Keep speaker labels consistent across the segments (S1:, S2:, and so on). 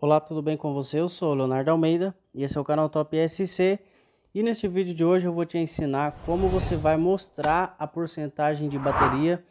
S1: Olá, tudo bem com você? Eu sou Leonardo Almeida e esse é o canal Top SC. E neste vídeo de hoje eu vou te ensinar como você vai mostrar a porcentagem de bateria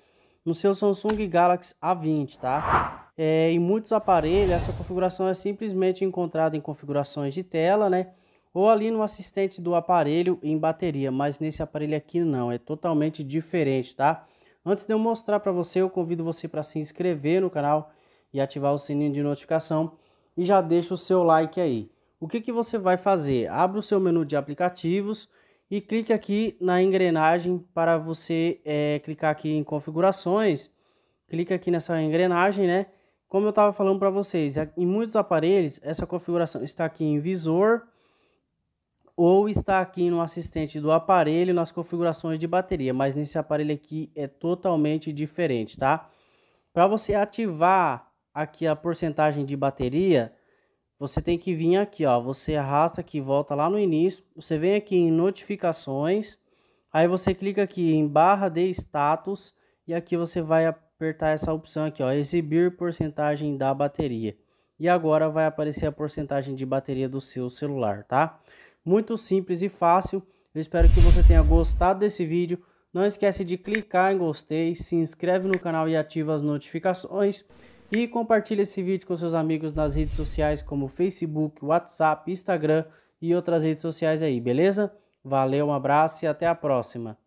S1: no seu Samsung Galaxy A20, tá? É, em muitos aparelhos essa configuração é simplesmente encontrada em configurações de tela, né? Ou ali no assistente do aparelho em bateria, mas nesse aparelho aqui não, é totalmente diferente, tá? Antes de eu mostrar para você, eu convido você para se inscrever no canal e ativar o sininho de notificação e já deixa o seu like aí. O que, que você vai fazer? Abra o seu menu de aplicativos e clique aqui na engrenagem para você é, clicar aqui em configurações. Clique aqui nessa engrenagem, né? Como eu estava falando para vocês, em muitos aparelhos essa configuração está aqui em visor ou está aqui no assistente do aparelho nas configurações de bateria, mas nesse aparelho aqui é totalmente diferente, tá? Para você ativar aqui a porcentagem de bateria, você tem que vir aqui, ó, você arrasta aqui, volta lá no início, você vem aqui em notificações, aí você clica aqui em barra de status e aqui você vai apertar essa opção aqui, ó, exibir porcentagem da bateria. E agora vai aparecer a porcentagem de bateria do seu celular, tá? Muito simples e fácil. Eu espero que você tenha gostado desse vídeo. Não esquece de clicar em gostei, se inscreve no canal e ativa as notificações. E compartilhe esse vídeo com seus amigos nas redes sociais como Facebook, WhatsApp, Instagram e outras redes sociais aí, beleza? Valeu, um abraço e até a próxima.